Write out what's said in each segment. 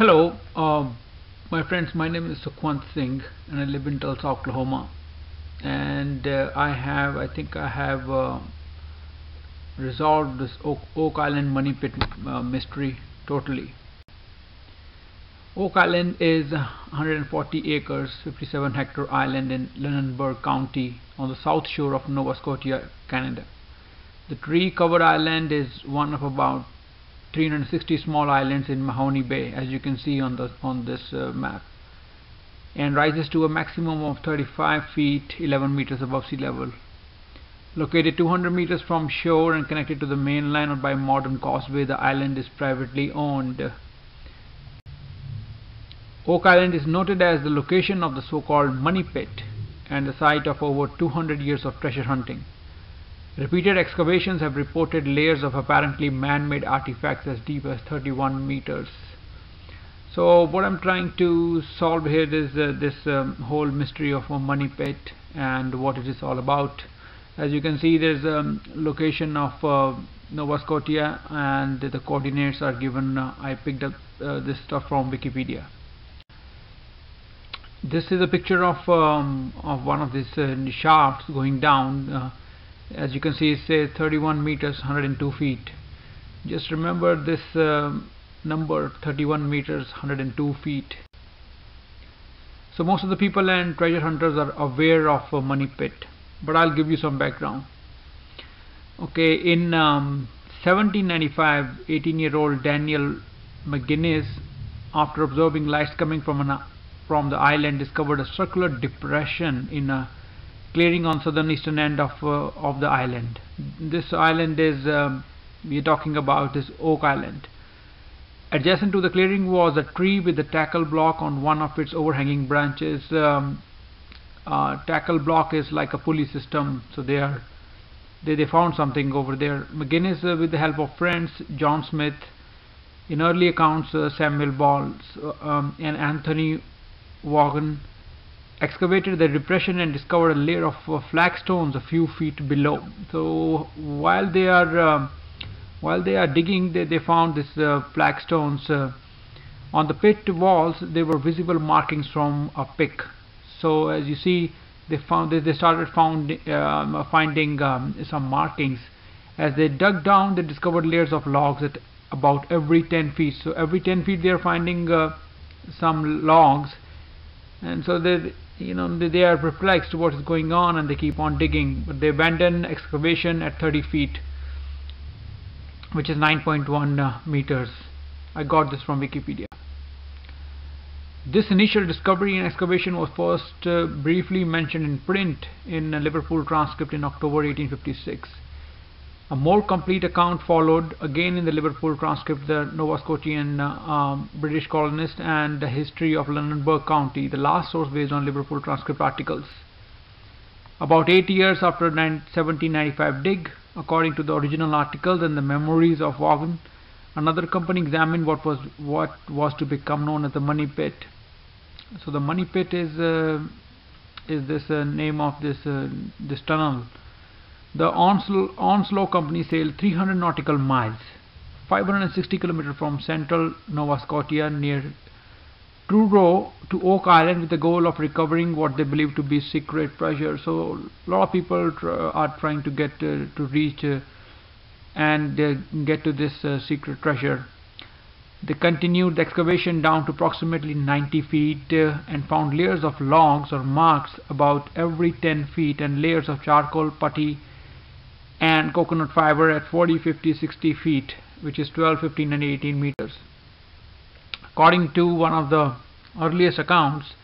Hello, um, my friends. My name is Sukhwant Singh, and I live in Tulsa, Oklahoma. And uh, I have, I think, I have uh, resolved this Oak, Oak Island money pit uh, mystery totally. Oak Island is 140 acres, 57 hectare island in Lunenburg County on the south shore of Nova Scotia, Canada. The tree covered island is one of about 360 small islands in Mahone Bay as you can see on the on this uh, map and rises to a maximum of 35 feet 11 meters above sea level. Located 200 meters from shore and connected to the mainland by modern causeway the island is privately owned. Oak Island is noted as the location of the so-called money pit and the site of over 200 years of treasure hunting Repeated excavations have reported layers of apparently man-made artifacts as deep as 31 meters. So what I'm trying to solve here is uh, this um, whole mystery of a money pit and what it is all about. As you can see there's a um, location of uh, Nova Scotia and the coordinates are given. Uh, I picked up uh, this stuff from Wikipedia. This is a picture of um, of one of these uh, shafts going down uh, as you can see it says 31 meters 102 feet. Just remember this uh, number 31 meters 102 feet. So most of the people and treasure hunters are aware of a money pit but I'll give you some background. Okay in um, 1795 18 year old Daniel McGinnis after observing lights coming from an from the island discovered a circular depression in a clearing on southern eastern end of uh, of the island. This island is um, we're talking about is Oak Island. Adjacent to the clearing was a tree with a tackle block on one of its overhanging branches. Um, uh, tackle block is like a pulley system so they are they, they found something over there. McGinnis uh, with the help of friends John Smith in early accounts uh, Samuel Balls uh, um, and Anthony Vaughan excavated the depression and discovered a layer of uh, flagstones a few feet below. So while they are uh, while they are digging they, they found this uh, flagstones uh, on the pit walls. There were visible markings from a pick. So as you see they found they, they started found um, finding um, some markings. As they dug down they discovered layers of logs at about every 10 feet. So every 10 feet they are finding uh, some logs. And so they you know they, are perplexed what is going on and they keep on digging. But they abandon excavation at 30 feet which is 9.1 uh, meters. I got this from Wikipedia. This initial discovery and excavation was first uh, briefly mentioned in print in a Liverpool transcript in October 1856 a more complete account followed again in the Liverpool transcript, the Nova Scotian uh, um, British colonist and the history of Lunenburg County, the last source based on Liverpool transcript articles. About eight years after 1795 dig, according to the original articles and the memories of Vaughan, another company examined what was what was to become known as the Money Pit. So the Money Pit is uh, is this uh, name of this uh, this tunnel the Onslow, Onslow company sailed 300 nautical miles, 560 kilometers from central Nova Scotia near Truro to Oak Island with the goal of recovering what they believe to be secret treasure. So a lot of people tr are trying to get uh, to reach uh, and uh, get to this uh, secret treasure. They continued the excavation down to approximately 90 feet uh, and found layers of logs or marks about every 10 feet and layers of charcoal, putty, and coconut fiber at 40 50 60 feet which is 12 15 and 18 meters. According to one of the earliest accounts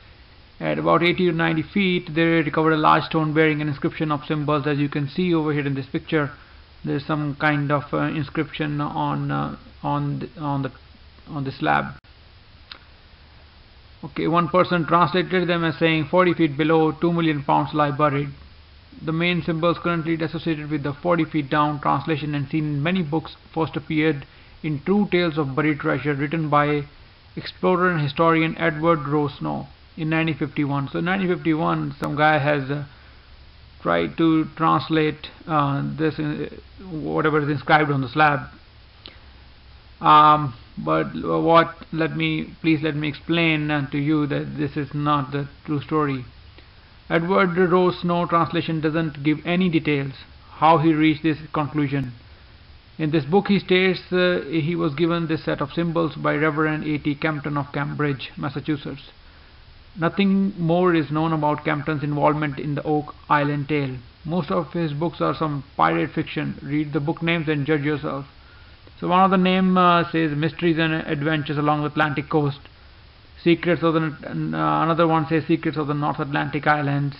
at about 80 to 90 feet they recovered a large stone bearing an inscription of symbols. As you can see over here in this picture there's some kind of uh, inscription on uh, on on the on the slab okay one person translated them as saying 40 feet below 2 million pounds lie buried the main symbols currently associated with the 40 feet down translation and seen in many books first appeared in True Tales of Buried Treasure written by explorer and historian Edward Rowe Snow in 1951. So 1951 some guy has uh, tried to translate uh, this uh, whatever is inscribed on the slab. um, but what let me please let me explain uh, to you that this is not the true story Edward Rowe Snow translation doesn't give any details how he reached this conclusion in this book he states uh, he was given this set of symbols by Reverend A.T. Campton of Cambridge Massachusetts nothing more is known about Campton's involvement in the Oak Island tale most of his books are some pirate fiction read the book names and judge yourself so one of the name uh, says Mysteries and Adventures along the Atlantic coast. Secrets of the uh, another one says Secrets of the North Atlantic Islands.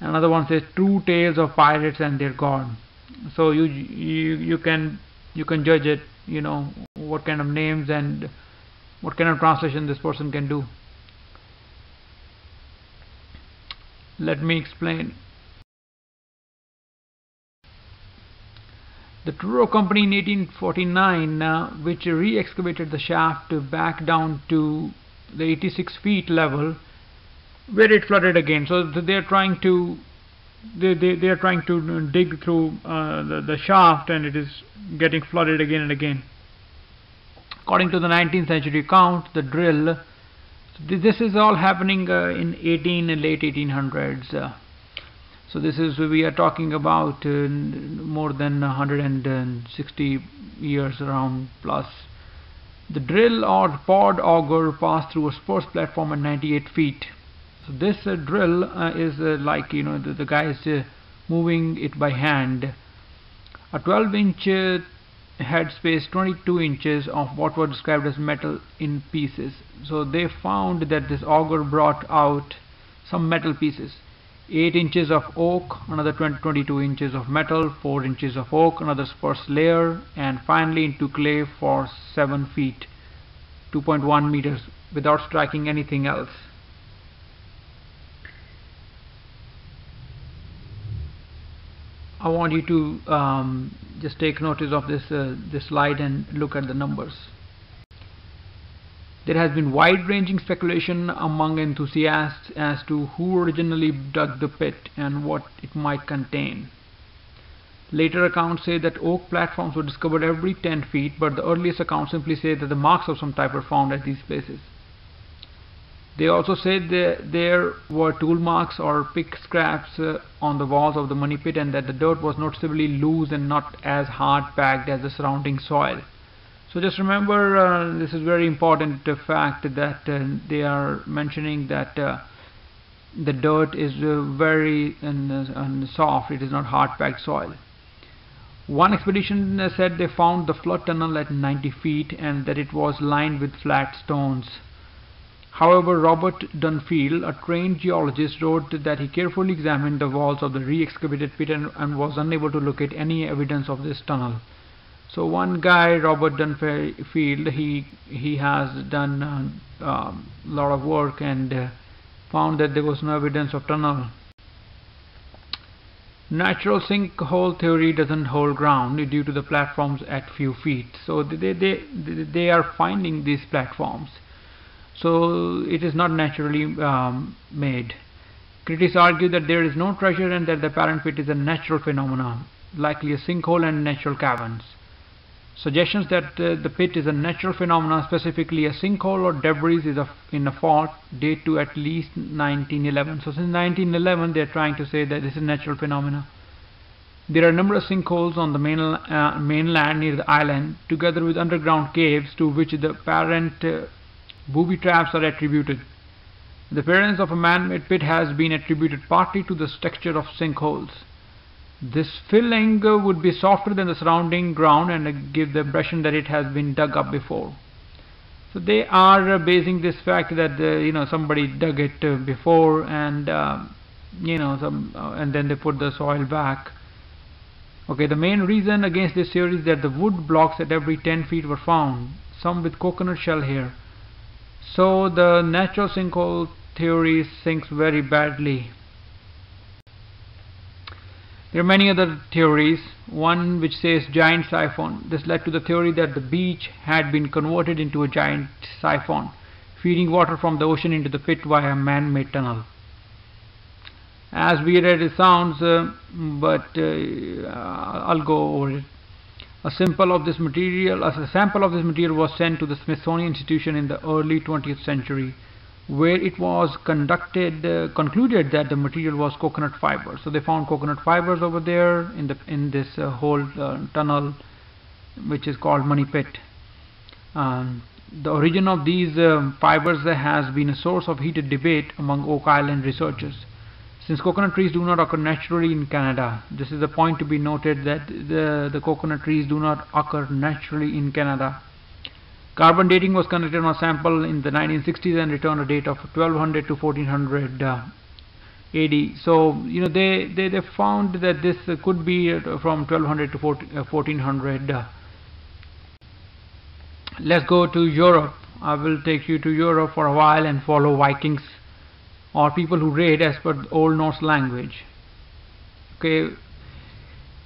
Another one says True Tales of Pirates and Their Gold. So you you you can you can judge it. You know what kind of names and what kind of translation this person can do. Let me explain. The Truro Company in 1849, uh, which re-excavated the shaft back down to the 86 feet level, where it flooded again. So they are trying to they, they, they are trying to dig through uh, the, the shaft and it is getting flooded again and again. According to the 19th century account, the drill, this is all happening uh, in 18 and late 1800s. Uh, so this is we are talking about uh, more than 160 years around plus the drill or pod auger passed through a spruce platform at 98 feet. So this uh, drill uh, is uh, like you know the, the guy is uh, moving it by hand. A 12 inch uh, head space 22 inches of what were described as metal in pieces. So they found that this auger brought out some metal pieces 8 inches of oak, another 20, 22 inches of metal, 4 inches of oak, another spruce layer, and finally into clay for 7 feet, 2.1 meters, without striking anything else. I want you to um, just take notice of this uh, this slide and look at the numbers. There has been wide-ranging speculation among enthusiasts as to who originally dug the pit and what it might contain. Later accounts say that oak platforms were discovered every 10 feet, but the earliest accounts simply say that the marks of some type were found at these places. They also said that there were tool marks or pick scraps uh, on the walls of the money pit and that the dirt was noticeably loose and not as hard packed as the surrounding soil. So just remember uh, this is very important uh, fact that uh, they are mentioning that uh, the dirt is uh, very and, soft it is not hard packed soil. One expedition uh, said they found the flood tunnel at 90 feet and that it was lined with flat stones. However, Robert Dunfield, a trained geologist, wrote that he carefully examined the walls of the re-excavated pit and, and was unable to locate any evidence of this tunnel. So one guy, Robert Dunfield, he he has done a um, lot of work and uh, found that there was no evidence of tunnel. Natural sinkhole theory doesn't hold ground due to the platforms at few feet. So they they they are finding these platforms. So it is not naturally um, made. Critics argue that there is no treasure and that the apparent pit is a natural phenomenon, likely a sinkhole and natural caverns. Suggestions that uh, the pit is a natural phenomenon, specifically a sinkhole or debris is a in a fault, date to at least 1911. So since 1911, they are trying to say that this is a natural phenomenon. There are a number of sinkholes on the main, uh, mainland near the island, together with underground caves to which the apparent uh, booby traps are attributed. The appearance of a man-made pit has been attributed partly to the structure of sinkholes. This filling would be softer than the surrounding ground and give the impression that it has been dug up before. So they are basing this fact that uh, you know somebody dug it uh, before and uh, you know some uh, and then they put the soil back. Okay, the main reason against this theory is that the wood blocks at every 10 feet were found, some with coconut shell here. So the natural sinkhole theory sinks very badly. There are many other theories, one which says giant siphon. This led to the theory that the beach had been converted into a giant siphon, feeding water from the ocean into the pit via a man-made tunnel. As weird as it sounds, uh, but uh, I'll go over it. A sample of this material, a sample of this material was sent to the Smithsonian Institution in the early 20th century, where it was conducted, uh, concluded that the material was coconut fiber. So they found coconut fibers over there in the in this uh, whole uh, tunnel, which is called Money Pit. Um, the origin of these um, fibers has been a source of heated debate among Oak Island researchers. Since coconut trees do not occur naturally in Canada, this is a point to be noted that the, the coconut trees do not occur naturally in Canada. Carbon dating was conducted on a sample in the 1960s and returned a date of 1200 to 1400 uh, AD. So you know they, they they found that this could be uh, from 1200 to 14, uh, 1400 let's go to Europe. I will take you to Europe for a while and follow Vikings or people who raid as per Old Norse language. Okay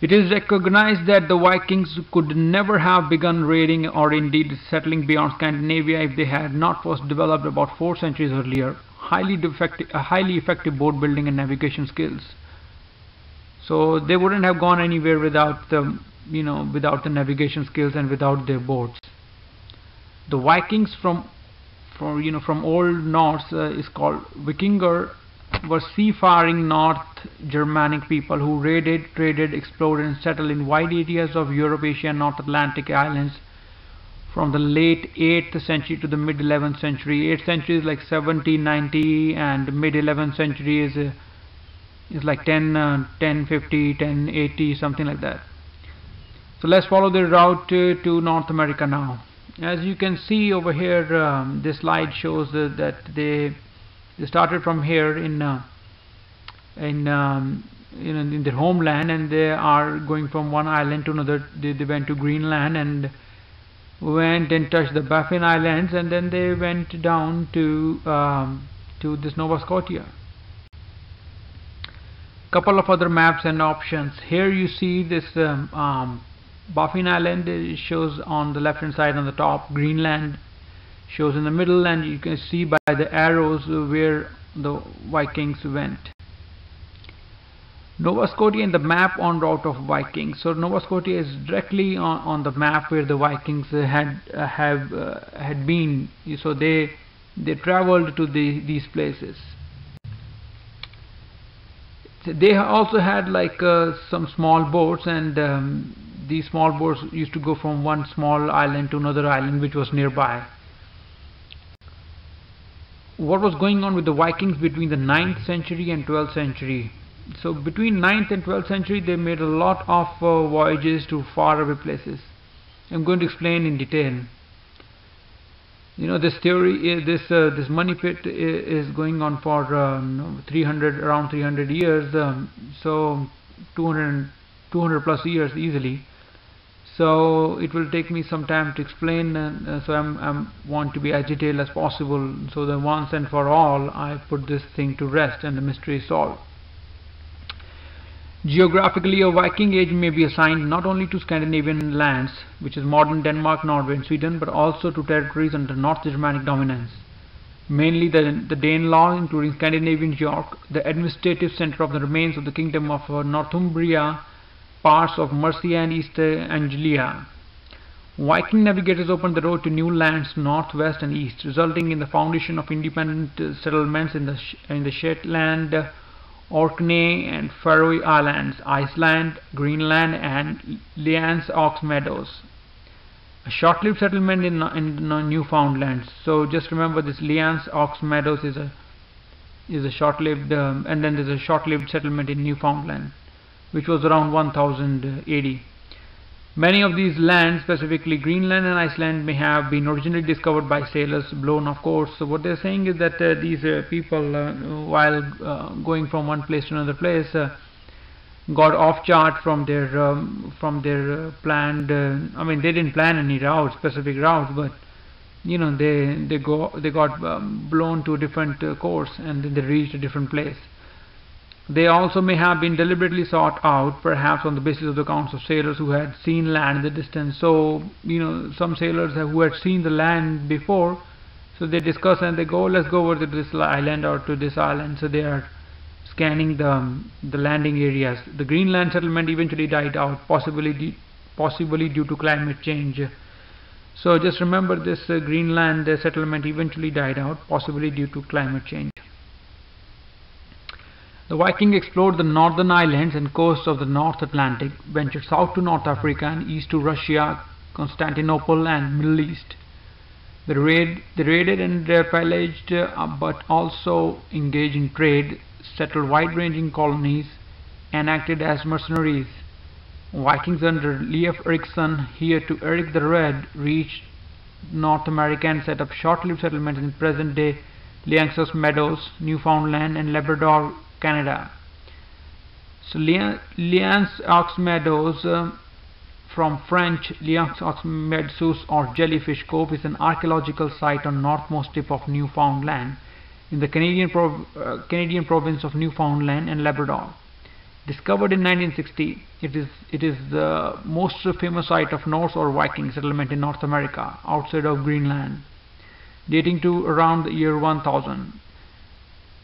it is recognized that the Vikings could never have begun raiding or indeed settling beyond Scandinavia if they had not first developed about four centuries earlier highly defective, uh, highly effective boat building and navigation skills. So they wouldn't have gone anywhere without the you know without the navigation skills and without their boats. The Vikings from from you know from Old Norse uh, is called Vikinger were seafaring North Germanic people who raided, traded, explored and settled in wide areas of Europe, Asia and North Atlantic islands from the late 8th century to the mid 11th century. 8th century is like 1790 and mid 11th century is uh, is like 10 uh, 1050 1080 something like that. So let's follow the route uh, to North America now as you can see over here um, this slide shows that they, they started from here in uh, in, um, in in their homeland and they are going from one island to another. They, they went to Greenland and went and touched the Baffin Islands and then they went down to um, to this Nova Scotia. Couple of other maps and options. Here you see this um, um Baffin Island. It shows on the left hand side on the top Greenland shows in the middle and you can see by the arrows where the Vikings went. Nova Scotia in the map on route of Vikings. So Nova Scotia is directly on, on the map where the Vikings had uh, have uh, had been. So they they traveled to the, these places. They also had like uh, some small boats and um, these small boats used to go from one small island to another island which was nearby. What was going on with the Vikings between the 9th century and 12th century? So between 9th and 12th century they made a lot of uh, voyages to faraway places. I'm going to explain in detail. You know this theory, this uh, this money pit is going on for um, 300 around 300 years, um, so 200 200 plus years easily so it will take me some time to explain uh, so I'm, I'm want to be as detailed as possible so that once and for all I put this thing to rest and the mystery is solved. Geographically a Viking age may be assigned not only to Scandinavian lands which is modern Denmark, Norway and Sweden but also to territories under North Germanic dominance. Mainly the, the Danelaw including Scandinavian York the administrative center of the remains of the kingdom of uh, Northumbria parts of Mercia and East Anglia. Viking navigators opened the road to new lands northwest and east, resulting in the foundation of independent settlements in the, in the Shetland, Orkney and Faroe Islands, Iceland, Greenland and L'Anse aux Meadows. A short-lived settlement in, in Newfoundland. So just remember this L'Anse aux Meadows is a is a short-lived um, and then there's a short-lived settlement in Newfoundland which was around 1000 AD. Many of these lands, specifically Greenland and Iceland, may have been originally discovered by sailors blown of course. So what they're saying is that uh, these uh, people, uh, while uh, going from one place to another place, uh, got off chart from their um, from their uh, planned. I mean, they didn't plan any routes, specific routes, but you know they they go they got um, blown to a different course and then they reached a different place. They also may have been deliberately sought out, perhaps on the basis of the accounts of sailors who had seen land in the distance. So, you know, some sailors who had seen the land before, so they discuss and they go, let's go over to this island or to this island. So they are scanning the um, the landing areas. The Greenland settlement eventually died out, possibly possibly due to climate change. So just remember this uh, Greenland uh, settlement eventually died out, possibly due to climate change. The Viking explored the northern islands and coasts of the North Atlantic, ventured south to North Africa and east to Russia, Constantinople and Middle East. They, raid, they raided and uh, pillaged, uh, but also engaged in trade, settled wide-ranging colonies, and acted as mercenaries. Vikings under Leif Erikson, here to Erik the Red, reached North America and set up short-lived settlements in present-day L'Anse aux Meadows, Newfoundland, and Labrador, Canada. So ox Meadows, uh, from French L'Anse aux Meadows or Jellyfish Cove, is an archaeological site on northmost tip of Newfoundland in the Canadian, prov uh, Canadian province of Newfoundland and Labrador. Discovered in 1960, it is it is the most famous site of Norse or Viking settlement in North America, outside of Greenland, dating to around the year 1000.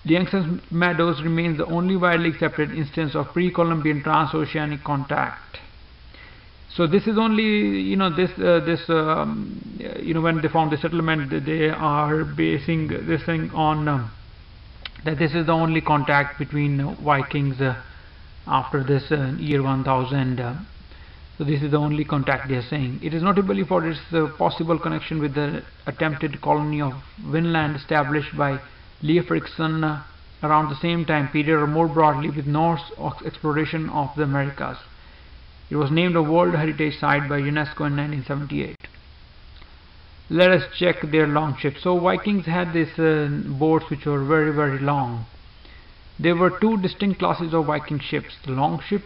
L'Anse aux Meadows remains the only widely accepted instance of pre-Columbian transoceanic contact. So this is only, you know, this uh, this um, you know when they found the settlement, they are basing this thing on um, that this is the only contact between Vikings. Uh, after this uh, year 1000 uh, so this is the only contact they are saying it is notably for its uh, possible connection with the attempted colony of Vinland established by Leif Erikson around the same time period or more broadly with Norse exploration of the Americas. It was named a World Heritage Site by UNESCO in 1978 let us check their longships so Vikings had these uh, boats which were very very long. There were two distinct classes of Viking ships, the long ship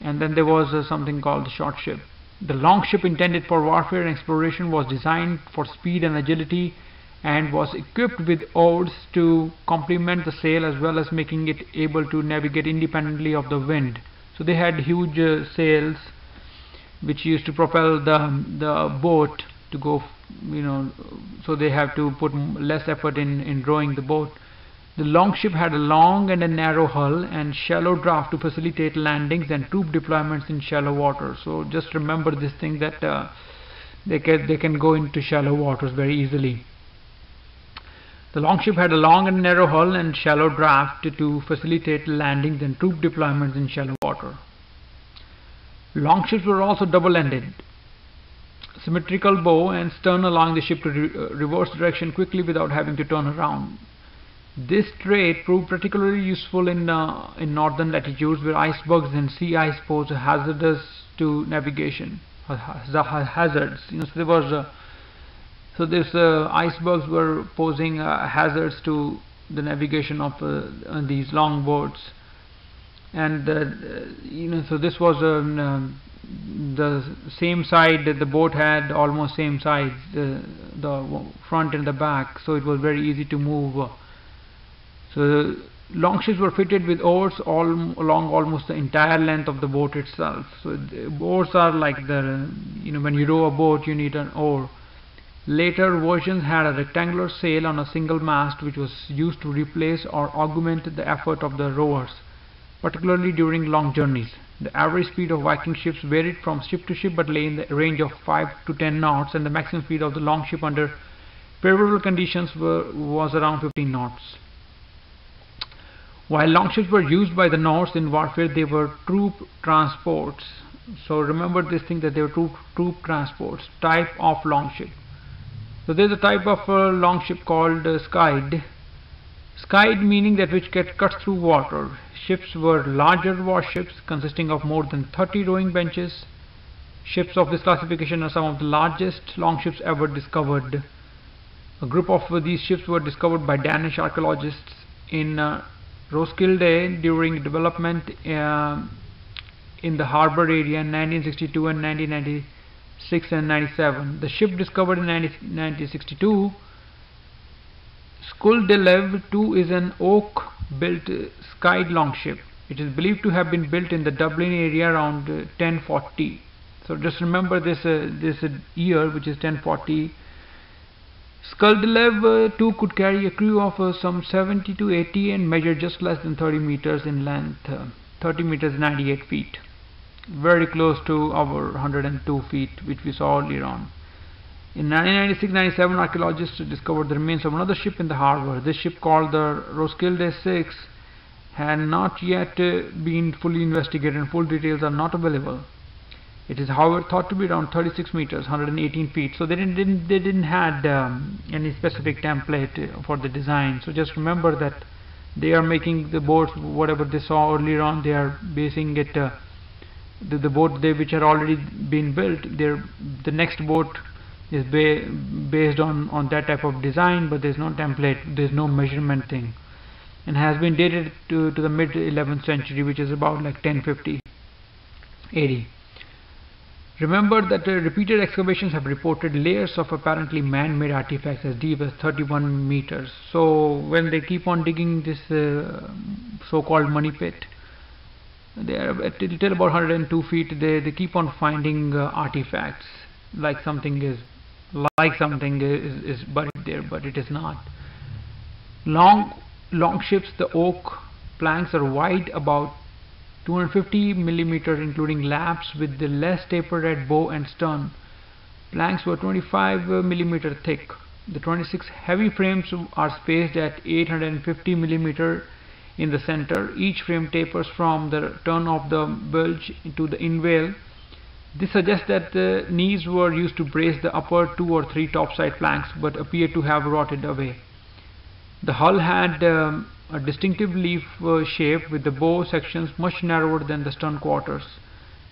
and then there was uh, something called the short ship. The long ship intended for warfare and exploration was designed for speed and agility and was equipped with oars to complement the sail as well as making it able to navigate independently of the wind. So they had huge uh, sails which used to propel the, the boat to go, you know, so they have to put less effort in, in rowing the boat. The longship had a long and a narrow hull and shallow draft to facilitate landings and troop deployments in shallow water. So just remember this thing that uh, they can they can go into shallow waters very easily. The longship had a long and narrow hull and shallow draft to facilitate landings and troop deployments in shallow water. Longships were also double-ended, symmetrical bow and stern allowing the ship to re uh, reverse direction quickly without having to turn around. This trait proved particularly useful in, uh, in northern latitudes where icebergs and sea ice pose hazardous to navigation. Hazards, you know, so there was, uh, so this uh, icebergs were posing uh, hazards to the navigation of uh, these long boats, and you know, so this was um, the same side that the boat had, almost same sides, the, the front and the back, so it was very easy to move so the longships were fitted with oars all along almost the entire length of the boat itself. So oars are like the, you know, when you row a boat you need an oar. Later versions had a rectangular sail on a single mast which was used to replace or augment the effort of the rowers, particularly during long journeys. The average speed of Viking ships varied from ship to ship but lay in the range of 5 to 10 knots and the maximum speed of the longship under favorable conditions were, was around 15 knots. While longships were used by the Norse in warfare, they were troop transports. So remember this thing that they were troop, troop transports, type of longship. So there's a type of uh, longship called uh, skeid. Skeid meaning that which get cut through water. Ships were larger warships consisting of more than 30 rowing benches. Ships of this classification are some of the largest longships ever discovered. A group of uh, these ships were discovered by Danish archaeologists in uh, Roskilde during development uh, in the harbor area in 1962 and 1996 and 97. The ship discovered in 1962 Skuldelev 2 is an oak-built uh, skeid longship. It is believed to have been built in the Dublin area around uh, 1040. So just remember this uh, this year, which is 1040 Skuldelev 2 could carry a crew of uh, some 70 to 80 and measure just less than 30 meters in length, uh, 30 meters 98 feet. Very close to our 102 feet which we saw earlier on. In 1996-97 archaeologists discovered the remains of another ship in the harbor. This ship called the Roskilde 6 had not yet uh, been fully investigated and full details are not available. It is however thought to be around 36 meters, 118 feet. So they didn't, didn't they didn't had um, any specific template for the design. So just remember that they are making the boats whatever they saw earlier on. They are basing it uh, the, the boat they which are already been built. They're the next boat is ba based on on that type of design, but there's no template. There's no measurement thing, and has been dated to to the mid 11th century, which is about like 1050 AD Remember that uh, repeated excavations have reported layers of apparently man-made artifacts as deep as 31 meters. So when they keep on digging this uh, so-called money pit, they are till about 102 feet. They they keep on finding uh, artifacts like something is like something is, is buried there, but it is not. Long long ships, the oak planks are wide about 250 millimeters including laps with the less tapered at bow and stern. Planks were 25 millimeter thick. The 26 heavy frames are spaced at 850 millimeter in the center. Each frame tapers from the turn of the bilge to the inwale. This suggests that the knees were used to brace the upper two or three topside planks but appear to have rotted away. The hull had um, a distinctive leaf uh, shape with the bow sections much narrower than the stern quarters.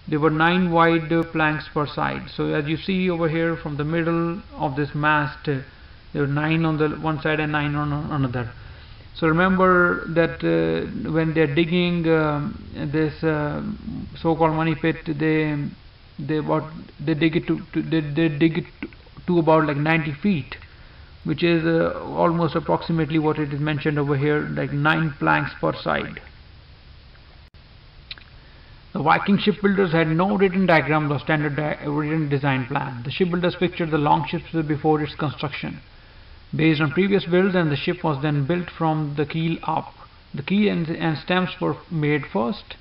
There were nine wide uh, planks per side. So as you see over here from the middle of this mast, uh, there were nine on the one side and nine on another. So remember that uh, when they're digging um, this uh, so-called money pit, they they about they dig it to, to they, they dig it to, about like 90 feet which is uh, almost approximately what it is mentioned over here like 9 planks per side. The Viking shipbuilders had no written diagrams or standard di written design plan. The shipbuilders pictured the long ships before its construction. Based on previous builds and the ship was then built from the keel up. The keel and, and stems were made first.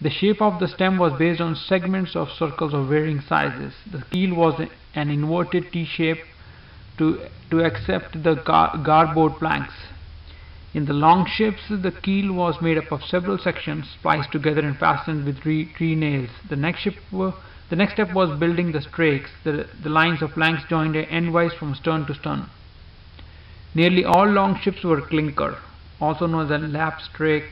The shape of the stem was based on segments of circles of varying sizes. The keel was an inverted T-shape to, to accept the gar garboard planks. In the long ships, the keel was made up of several sections spliced together and fastened with tree, tree nails. The next, ship the next step was building the strakes, the, the lines of planks joined endwise from stern to stern. Nearly all long ships were clinker, also known as a lap strake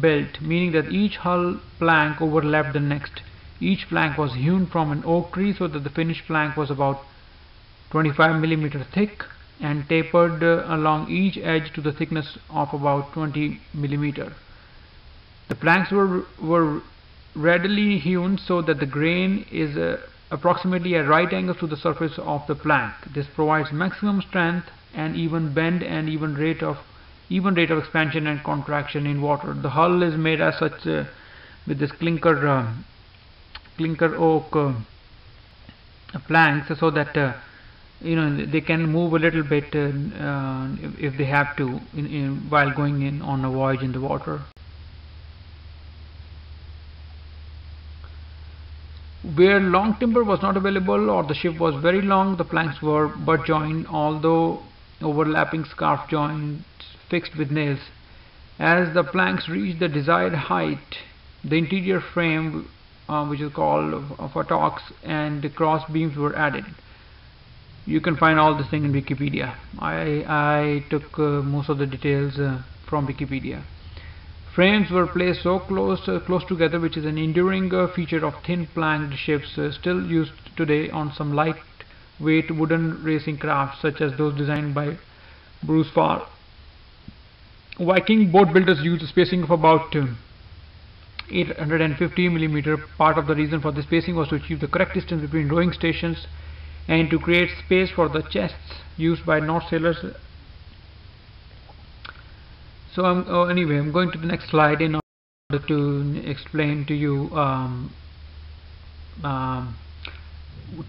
built, meaning that each hull plank overlapped the next. Each plank was hewn from an oak tree so that the finished plank was about 25 millimeter thick and tapered uh, along each edge to the thickness of about 20 millimeter. The planks were, were readily hewn so that the grain is uh, approximately at right angles to the surface of the plank. This provides maximum strength and even bend and even rate of even rate of expansion and contraction in water. The hull is made as such uh, with this clinker uh, clinker oak uh, planks so that uh, you know they can move a little bit uh, uh, if, if, they have to in, in, while going in on a voyage in the water. Where long timber was not available or the ship was very long, the planks were butt joined, although overlapping scarf joints fixed with nails. As the planks reached the desired height, the interior frame, uh, which is called futtocks, and the cross beams were added. You can find all this thing in Wikipedia. I, I took uh, most of the details uh, from Wikipedia. Frames were placed so close uh, close together which is an enduring uh, feature of thin planked ships uh, still used today on some lightweight wooden racing crafts such as those designed by Bruce Farr. Viking boat builders used a spacing of about uh, 850 millimeter. Part of the reason for the spacing was to achieve the correct distance between rowing stations and to create space for the chests used by North sailors. So I'm, oh, anyway I'm going to the next slide in order to explain to you um, um,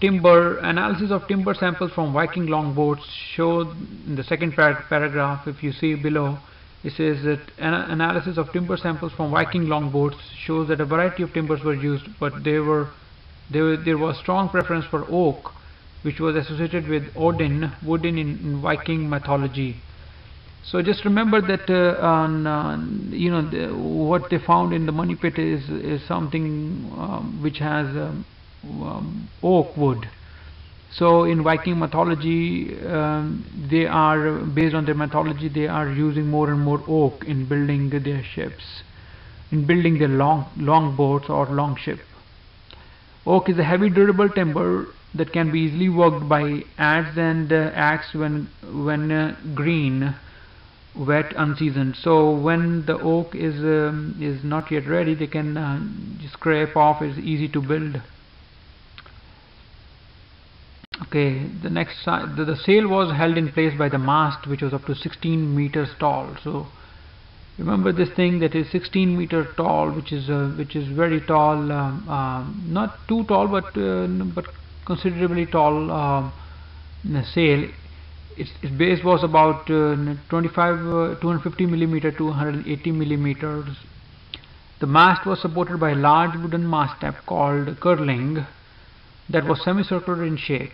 timber analysis of timber samples from Viking longboats showed in the second par paragraph if you see below it says that an analysis of timber samples from Viking longboats shows that a variety of timbers were used, but there were there, there was strong preference for oak, which was associated with Odin, Woden in, in Viking mythology. So just remember that uh, on, uh, you know the, what they found in the money pit is is something um, which has um, um, oak wood. So in Viking mythology, um, they are based on their mythology, they are using more and more oak in building their ships, in building their long long boats or long ship. Oak is a heavy, durable timber that can be easily worked by adze and uh, axe when when uh, green, wet, unseasoned. So when the oak is um, is not yet ready, they can uh, scrape off. It's easy to build okay the next the, the sail was held in place by the mast which was up to 16 meters tall. So remember this thing that is 16 meter tall which is uh, which is very tall um, um, not too tall but uh, but considerably tall um, sail. Its, its base was about uh, 25 uh, 250 millimeter to 180 millimeters. The mast was supported by a large wooden mast called kerling that was semicircular in shape.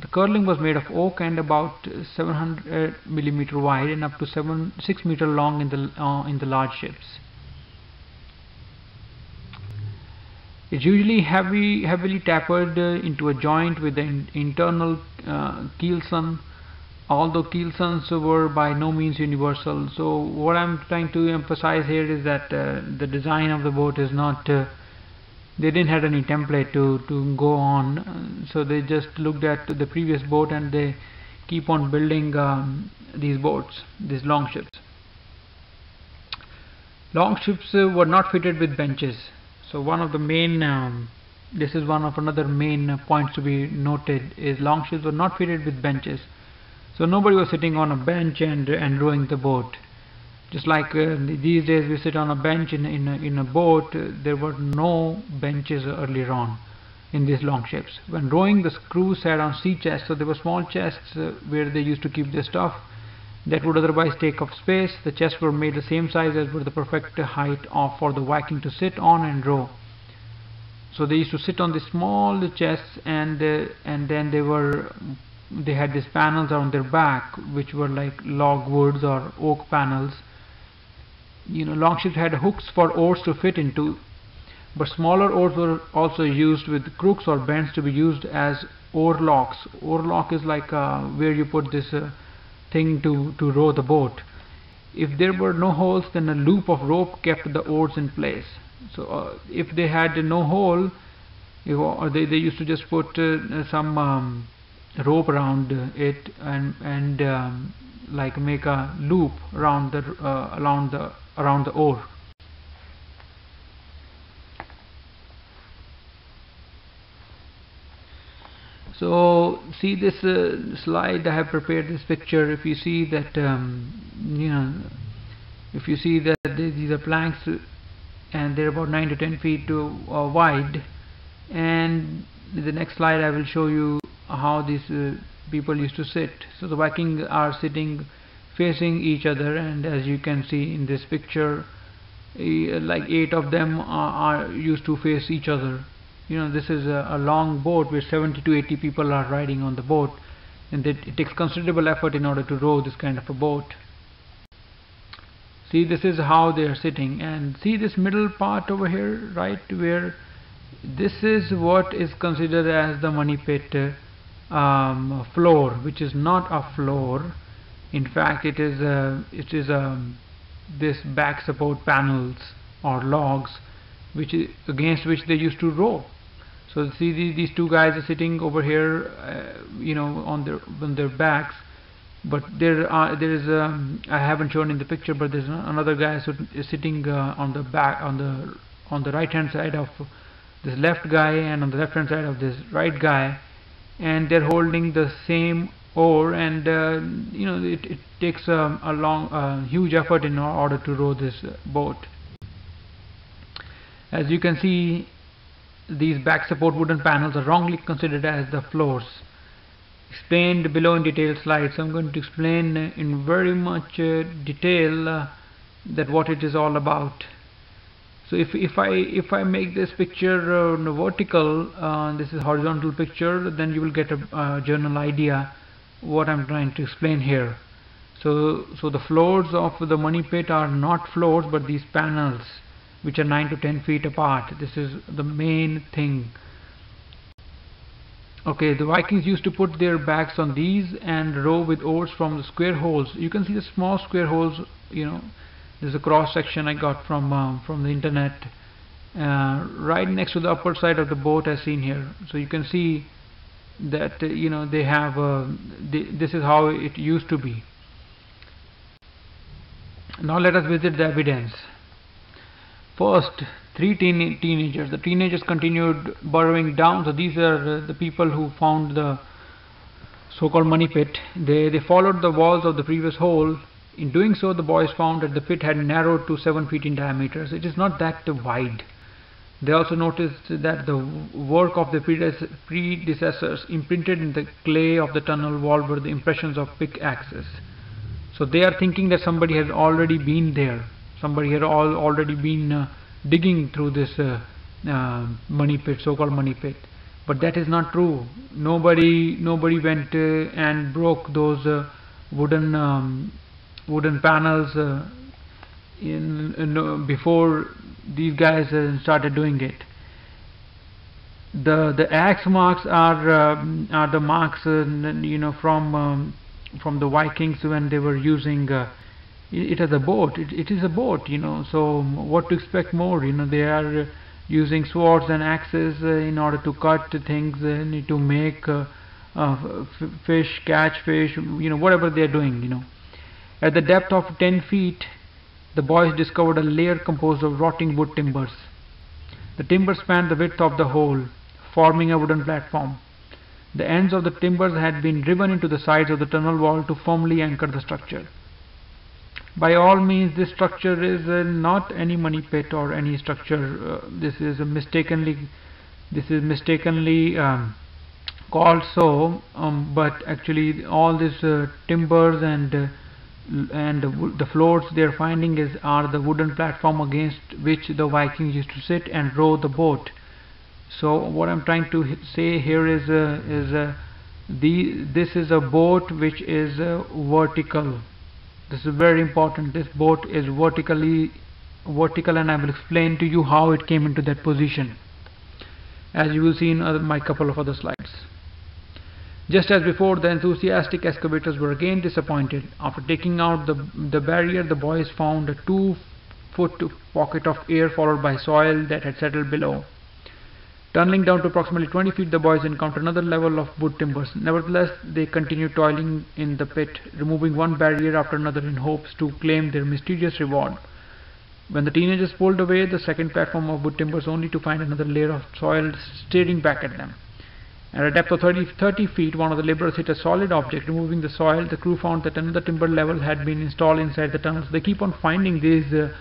The kerling was made of oak and about 700 millimeter wide and up to 7 6 meter long in the uh, in the large ships. It's usually heavy, heavily tapered uh, into a joint with an internal uh, keelson, although keelsons were by no means universal. So what I'm trying to emphasize here is that uh, the design of the boat is not uh, they didn't have any template to to go on. So they just looked at the previous boat and they keep on building um, these boats these long ships. Long ships uh, were not fitted with benches. So one of the main um, this is one of another main points to be noted is long ships were not fitted with benches. So nobody was sitting on a bench and and rowing the boat just like uh, these days we sit on a bench in, in, a, in a boat uh, there were no benches earlier on in these long ships. When rowing the crew sat on sea chests so there were small chests uh, where they used to keep their stuff. That would otherwise take up space. The chests were made the same size as were the perfect height of for the Viking to sit on and row. So they used to sit on the small chests and uh, and then they were they had these panels on their back which were like log woods or oak panels you know longships had hooks for oars to fit into but smaller oars were also used with crooks or bends to be used as oar locks oar lock is like uh, where you put this uh, thing to to row the boat. If there were no holes then a loop of rope kept the oars in place. So uh, if they had no hole they, they used to just put uh, some um, rope around it and and um, like make a loop around the uh, around the around the oar. So see this uh, slide I have prepared this picture. If you see that um, you know if you see that these are planks and they're about 9 to 10 feet to, uh, wide. And the next slide I will show you how these uh, people used to sit. So the Vikings are sitting facing each other and as you can see in this picture like eight of them are, are, used to face each other. You know this is a, a, long boat where 70 to 80 people are riding on the boat and it, it takes considerable effort in order to row this kind of a boat. See this is how they are sitting and see this middle part over here right where this is what is considered as the money pit um, floor which is not a floor in fact it is a, it is a, this back support panels or logs which is, against which they used to row so see these, two guys are sitting over here uh, you know on their on their backs but there are there is um, I haven't shown in the picture but there's another guy sitting uh, on the back on the on the right hand side of this left guy and on the left hand side of this right guy and they're holding the same oar and uh, you know it, it takes a long huge effort in order to row this boat. As you can see these back support wooden panels are wrongly considered as the floors. Explained below in detailed slides so I'm going to explain in very much uh, detail uh, that what it is all about. So if if I if I make this picture uh, vertical uh, this is horizontal picture then you will get a general idea what I'm trying to explain here. So so the floors of the money pit are not floors but these panels which are 9 to 10 feet apart. This is the main thing. Okay the Vikings used to put their backs on these and row with oars from the square holes. You can see the small square holes you know. This is a cross section I got from uh, from the internet. Uh, right next to the upper side of the boat as seen here. So you can see that uh, you know they have uh, this is how it used to be. Now let us visit the evidence. First three teen teenagers. The teenagers continued burrowing down. So these are the people who found the so-called money pit. They they followed the walls of the previous hole. In doing so, the boys found that the pit had narrowed to 7 feet in diameter. So it is not that wide. They also noticed that the work of the predecessors imprinted in the clay of the tunnel wall were the impressions of pickaxes. So they are thinking that somebody has already been there. Somebody had all already been uh, digging through this uh, uh, money pit, so-called money pit. But that is not true. Nobody, nobody went uh, and broke those uh, wooden um, wooden panels uh, in, in before these guys uh, started doing it. The the axe marks are uh, are the marks uh, you know from um, from the Vikings when they were using uh, it, as a boat. It, it is a boat you know. So what to expect more? You know they are using swords and axes in order to cut things and to make fish catch fish you know whatever they are doing you know. At the depth of 10 feet, the boys discovered a layer composed of rotting wood timbers. The timbers spanned the width of the hole, forming a wooden platform. The ends of the timbers had been driven into the sides of the tunnel wall to firmly anchor the structure. By all means, this structure is uh, not any money pit or any structure. Uh, this is mistakenly, this is mistakenly um, called so, um, but actually all these uh, timbers and uh, and the, the floors they are finding is are the wooden platform against which the Vikings used to sit and row the boat. So what I'm trying to say here is uh, is uh, the this is a boat which is uh, vertical. This is very important. This boat is vertically vertical and I will explain to you how it came into that position. As you will see in other, my couple of other slides just as before, the enthusiastic excavators were again disappointed. After taking out the, the barrier, the boys found a two-foot pocket of air followed by soil that had settled below. Tunneling down to approximately 20 feet, the boys encountered another level of wood timbers. Nevertheless, they continued toiling in the pit, removing one barrier after another in hopes to claim their mysterious reward. When the teenagers pulled away the second platform of wood timbers only to find another layer of soil staring back at them. At a depth of 30, 30 feet, one of the laborers hit a solid object. Removing the soil, the crew found that another timber level had been installed inside the tunnels. They keep on finding these, uh,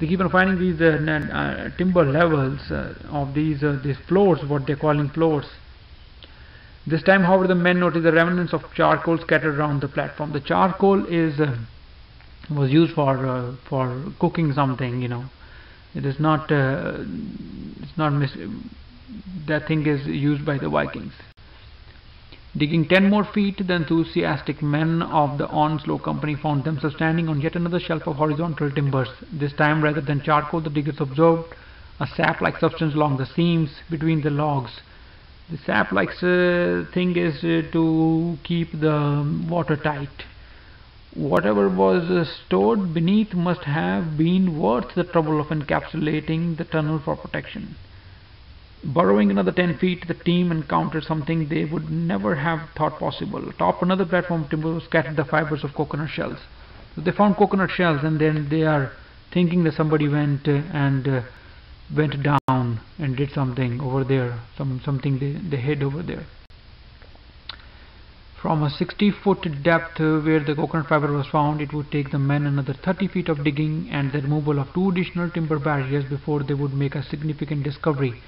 they keep on finding these uh, uh, timber levels uh, of these uh, these floors, what they're calling floors. This time, however, the men noticed the remnants of charcoal scattered around the platform. The charcoal is uh, was used for for cooking something, you know. It is not it's not that thing is used by the Vikings. Digging 10 more feet, the enthusiastic men of the Onslow Company found themselves standing on yet another shelf of horizontal timbers. This time, rather than charcoal, the diggers observed a sap-like substance along the seams between the logs. The sap-like uh, thing is uh, to keep the water tight. Whatever was uh, stored beneath must have been worth the trouble of encapsulating the tunnel for protection. Burrowing another 10 feet, the team encountered something they would never have thought possible. Atop another platform, timber scattered the fibers of coconut shells. So they found coconut shells, and then they are thinking that somebody went uh, and uh, went down and did something over there, some something they, they hid over there. From a 60 foot depth uh, where the coconut fiber was found, it would take the men another 30 feet of digging and the removal of two additional timber barriers before they would make a significant discovery.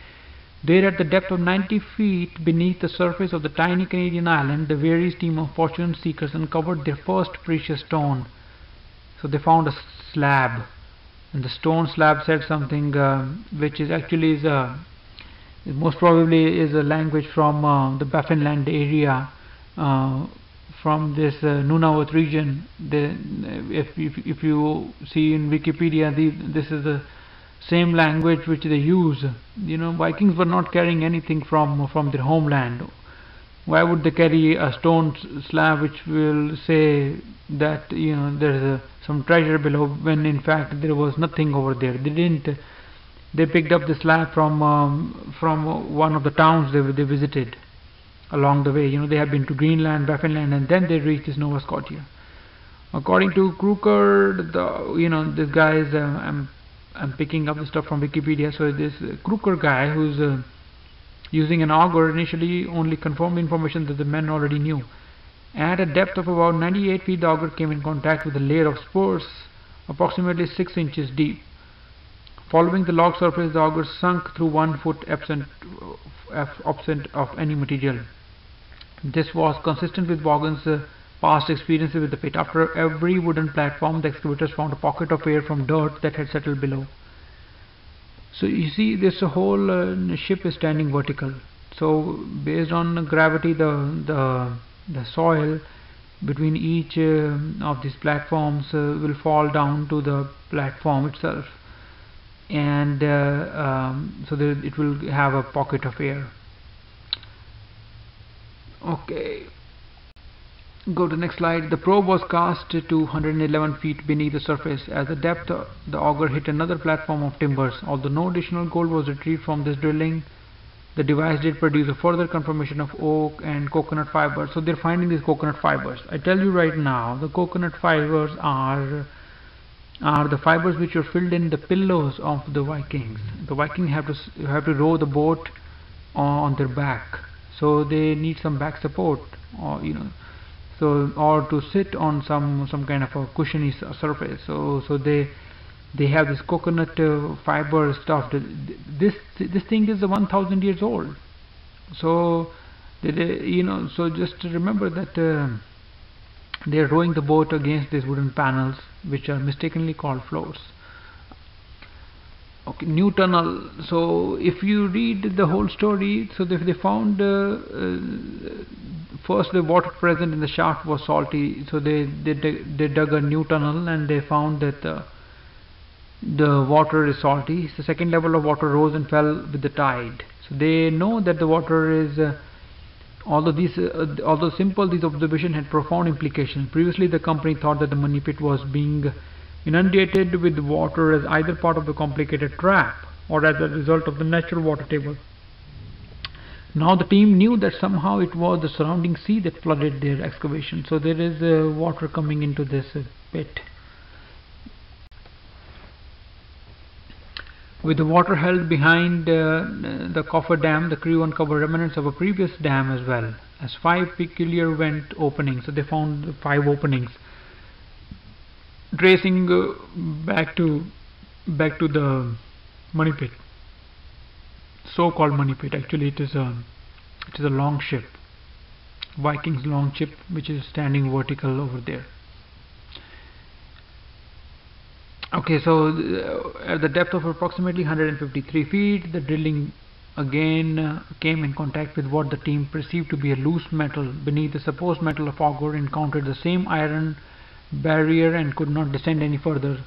There at the depth of 90 feet beneath the surface of the tiny Canadian island, the various team of fortune seekers uncovered their first precious stone. So they found a slab. and the stone slab said something uh, which is actually is a most probably is a language from uh, the Baffinland area uh, from this uh, Nunavut region the, if, if, if you see in Wikipedia the, this is the same language which they use. You know Vikings were not carrying anything from from their homeland. Why would they carry a stone slab which will say that you know there is a, some treasure below when in fact there was nothing over there? They didn't they picked up the slab from um, from one of the towns they, they visited along the way. You know they had been to Greenland Baffinland and then they reached this Nova Scotia. According to Crooker the you know this guy is I'm I'm picking up the stuff from Wikipedia. So this uh, Crooker guy who's uh, using an auger initially only confirmed information that the men already knew. At a depth of about 98 feet the auger came in contact with a layer of spruce approximately 6 inches deep. Following the log surface the auger sunk through 1 foot absent, absent of any material. This was consistent with Vaughan's uh, past experiences with the pit. After every wooden platform, the excavators found a pocket of air from dirt that had settled below. So you see, this whole uh, ship is standing vertical. So based on gravity, the the the soil between each uh, of these platforms uh, will fall down to the platform itself, and uh, um, so it will have a pocket of air okay go to the next slide. The probe was cast to 111 feet beneath the surface. As the depth the auger hit another platform of timbers. Although no additional gold was retrieved from this drilling the device did produce a further confirmation of oak and coconut fibers. So they're finding these coconut fibers. I tell you right now the coconut fibers are are the fibers which are filled in the pillows of the Vikings. The Vikings have to have to row the boat on their back. So they need some back support or you know so or to sit on some some kind of a cushiony surface. So so they they have this coconut uh, fiber stuff this this thing is 1000 years old. So they, they, you know so just remember that uh, they're rowing the boat against these wooden panels which are mistakenly called floats okay new tunnel so if you read the whole story so they, they found uh, uh, first the water present in the shaft was salty. So they they, they dug a new tunnel and they found that uh, the water is salty. The second level of water rose and fell with the tide. So they know that the water is although these uh, although simple these observations had profound implications. Previously the company thought that the money pit was being inundated with water as either part of the complicated trap or as a result of the natural water table. Now the team knew that somehow it was the surrounding sea that flooded their excavation. So there is uh, water coming into this uh, pit. With the water held behind uh, the coffer dam, the crew uncovered remnants of a previous dam as well as five peculiar vent openings. So they found five openings tracing uh, back to back to the money pit. So-called money pit. Actually it is a it is a long ship. Vikings long ship which is standing vertical over there. Okay so uh, at the depth of approximately 153 feet the drilling again uh, came in contact with what the team perceived to be a loose metal beneath the supposed metal of auger encountered the same iron barrier and could not descend any further.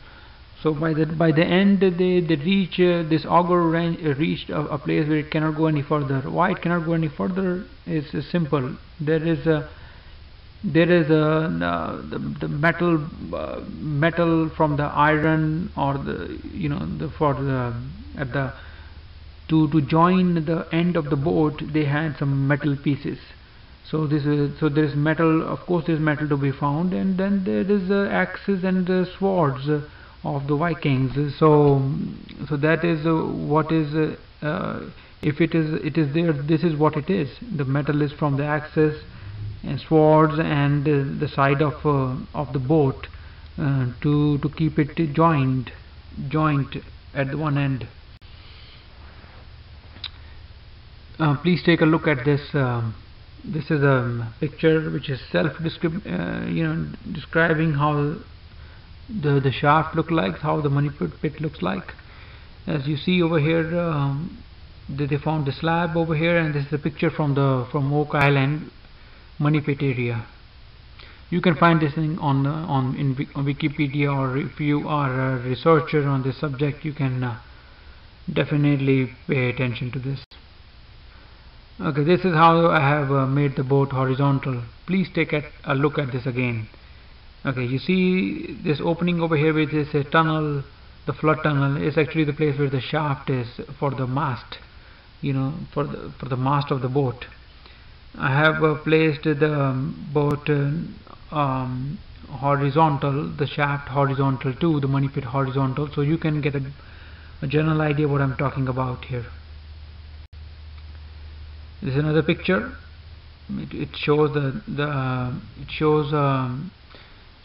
So by the by the end they, they reach uh, this auger range, uh, reached a, a, place where it cannot go any further. Why it cannot go any further is uh, simple. There is a there is a the, the metal uh, metal from the iron or the you know the for the at the to to join the end of the boat they had some metal pieces so this is so there is metal of course there is metal to be found and then there is uh, axes and uh, swords uh, of the Vikings. So so that is uh, what is uh, uh, if it is it is there this is what it is. The metal is from the axes and swords and the side of of the boat to to keep it joined joint at the one end. Please take a look at this um, this is a picture which is self uh, you know describing how the the shaft look like how the money pit, pit looks like. As you see over here um, they, found the slab over here and this is a picture from the from Oak Island money pit area. You can find this thing on uh, on in on Wikipedia or if you are a researcher on this subject you can uh, definitely pay attention to this okay this is how I have uh, made the boat horizontal. Please take a, look at this again. Okay you see this opening over here which is a tunnel the flood tunnel is actually the place where the shaft is for the mast you know for the for the mast of the boat. I have uh, placed the um, boat uh, um, horizontal the shaft horizontal to the money pit horizontal so you can get a, a general idea what I'm talking about here this is another picture. It, it shows the the uh, it shows um,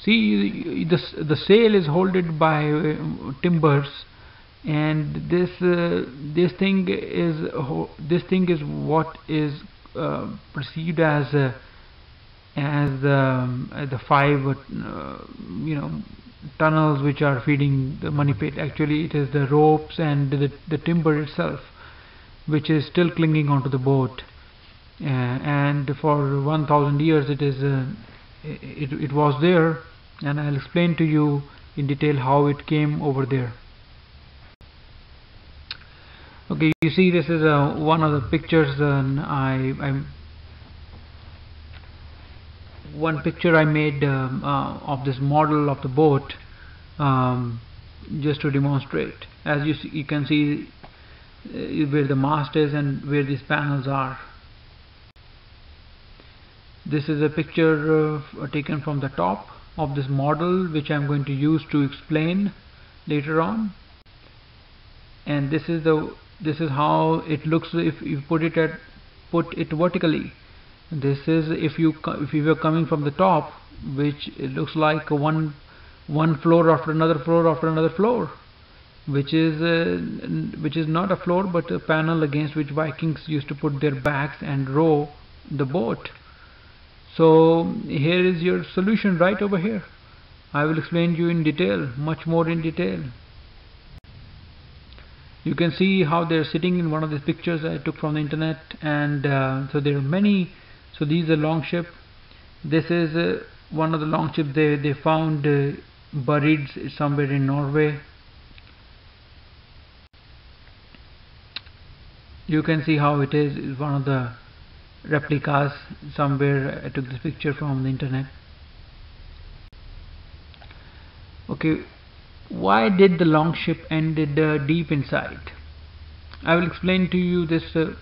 see the the sail is holded by uh, timbers and this uh, this thing is this thing is what is uh, perceived as uh, as um, the five uh, you know tunnels which are feeding the money pit. Actually it is the ropes and the, the timber itself which is still clinging onto the boat. Uh, and for 1000 years it is uh, it, it was there and I'll explain to you in detail how it came over there. Okay you see this is uh, one of the pictures uh, I, I'm one picture I made um, uh, of this model of the boat um, just to demonstrate. As you, see, you can see where the mast is and where these panels are. This is a picture uh, taken from the top of this model which I'm going to use to explain later on. And this is the this is how it looks if you put it at put it vertically. This is if you if you were coming from the top which it looks like one one floor after another floor after another floor which is uh, which is not a floor but a panel against which Vikings used to put their backs and row the boat. So here is your solution right over here. I will explain you in detail much more in detail. You can see how they're sitting in one of these pictures I took from the internet and uh, so there are many so these are long longship this is uh, one of the longships they, they found uh, buried somewhere in Norway you can see how it is is one of the replicas somewhere. I took this picture from the internet. Okay why did the longship ended uh, deep inside? I will explain to you this uh,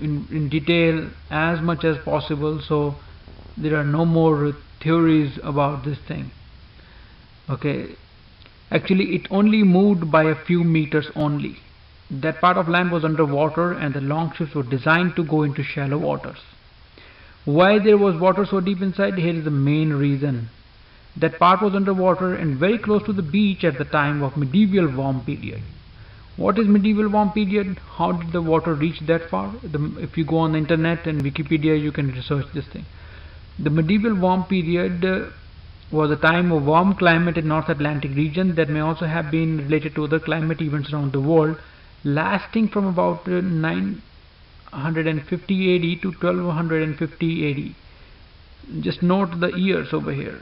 in, in detail as much as possible so there are no more theories about this thing. Okay actually it only moved by a few meters only that part of land was underwater and the longships were designed to go into shallow waters. Why there was water so deep inside? Here is the main reason. That part was underwater and very close to the beach at the time of medieval warm period. What is medieval warm period? How did the water reach that far? The, if you go on the internet and Wikipedia you can research this thing. The medieval warm period uh, was a time of warm climate in North Atlantic region that may also have been related to other climate events around the world lasting from about uh, 950 AD to 1250 AD. Just note the years over here.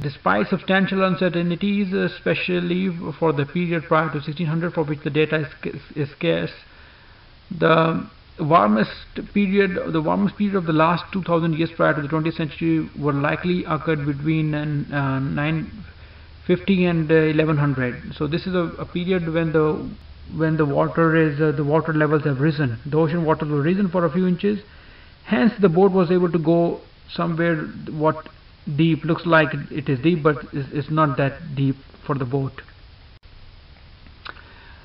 Despite substantial uncertainties, especially for the period prior to 1600 for which the data is, is scarce, the warmest period the warmest period of the last 2000 years prior to the 20th century were likely occurred between uh, 950 and uh, 1100 so this is a, a period when the when the water is uh, the water levels have risen. The ocean water will risen for a few inches. Hence the boat was able to go somewhere what deep looks like it is deep but it's, not that deep for the boat.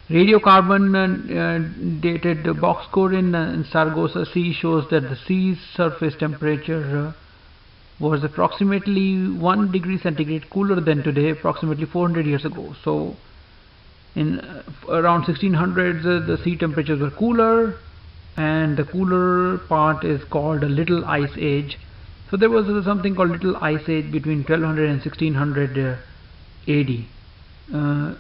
Radiocarbon uh, uh, dated box core in, uh, in Sargasso Sea shows that the sea's surface temperature uh, was approximately 1 degree centigrade cooler than today approximately 400 years ago. So in uh, around 1600s uh, the sea temperatures were cooler and the cooler part is called a little ice age so there was uh, something called little ice age between 1200 and 1600 uh, AD. Uh,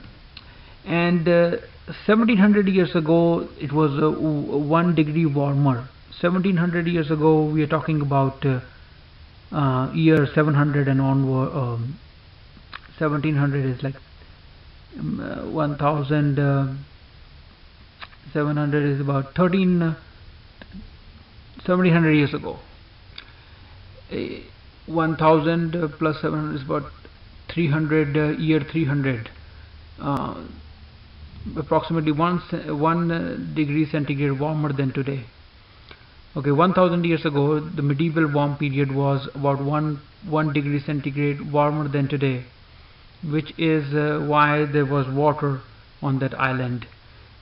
and 1700 years ago it was one degree warmer. 1700 years ago we are talking about uh, year 700 and onward um, 1700 is like um, uh, 1700 uh, is about 13 uh, 1700 years ago. 1000 plus 700 is about 300 uh, year 300 uh, approximately one, one degree centigrade warmer than today. Okay 1000 years ago the medieval warm period was about 1 1 degree centigrade warmer than today which is uh, why there was water on that island.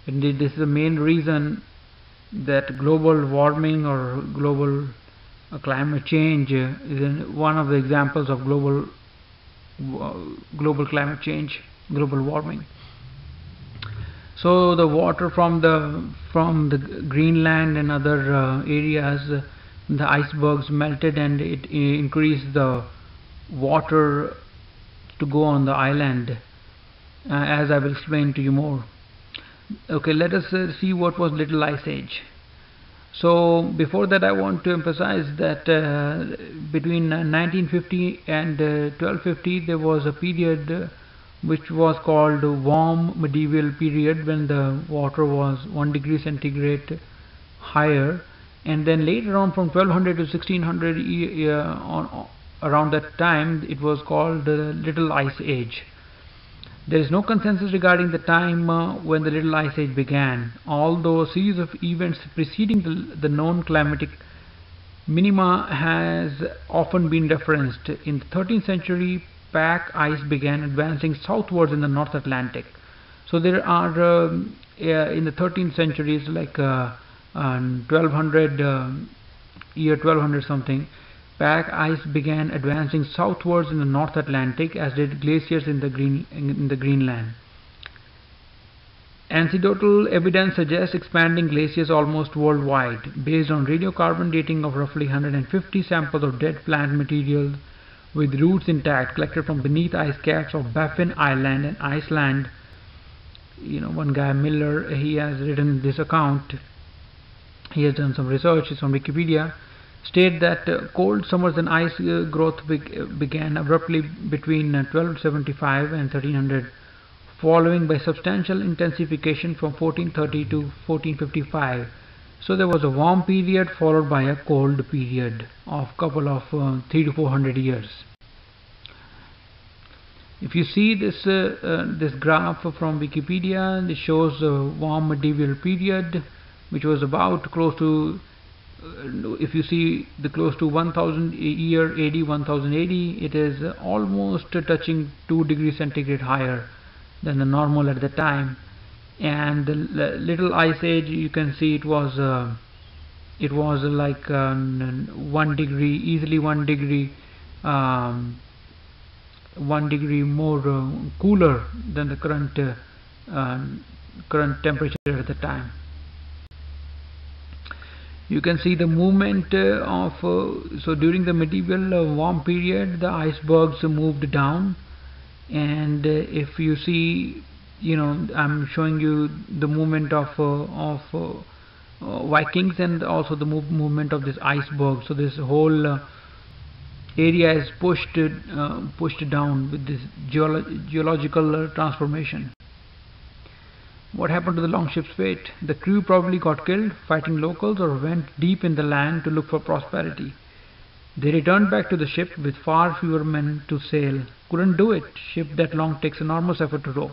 Indeed, this is the main reason that global warming or global uh, climate change uh, is one of the examples of global uh, global climate change global warming. So the water from the from the Greenland and other uh, areas uh, the icebergs melted and it increased the water to go on the island uh, as I will explain to you more. Okay let us uh, see what was little ice age. So before that I want to emphasize that uh, between 1950 and 1250 uh, there was a period which was called warm medieval period when the water was 1 degree centigrade higher. And then later on from 1200 to 1600 uh, on, around that time it was called the little ice age. There is no consensus regarding the time uh, when the little ice age began. Although a series of events preceding the, the known climatic minima has often been referenced. In the 13th century pack ice began advancing southwards in the North Atlantic. So there are um, in the 13th centuries like uh, 1200 uh, year 1200 something pack ice began advancing southwards in the North Atlantic as did glaciers in the green in the Greenland. Anecdotal evidence suggests expanding glaciers almost worldwide based on radiocarbon dating of roughly 150 samples of dead plant material with roots intact collected from beneath ice caps of Baffin Island and Iceland. You know, one guy, Miller, he has written this account. He has done some research, it's on Wikipedia. State that uh, cold summers and ice uh, growth be began abruptly between uh, 1275 and 1300, following by substantial intensification from 1430 to 1455 so there was a warm period followed by a cold period of a couple of uh, 3 to 400 years. If you see this uh, uh, this graph from Wikipedia, this shows a warm medieval period which was about close to uh, if you see the close to 1000 year AD 1080 it is almost touching 2 degrees centigrade higher than the normal at the time. And the little ice age you can see it was uh, it was like um, one degree easily one degree um, one degree more uh, cooler than the current uh, um, current temperature at the time you can see the movement uh, of uh, so during the medieval uh, warm period the icebergs moved down. And uh, if you see you know I'm showing you the movement of uh, of uh, Vikings and also the move movement of this iceberg. So this whole area is pushed pushed down with this geolo geological transformation what happened to the longship's fate? The crew probably got killed fighting locals or went deep in the land to look for prosperity. They returned back to the ship with far fewer men to sail. Couldn't do it. Ship that long takes enormous effort to row.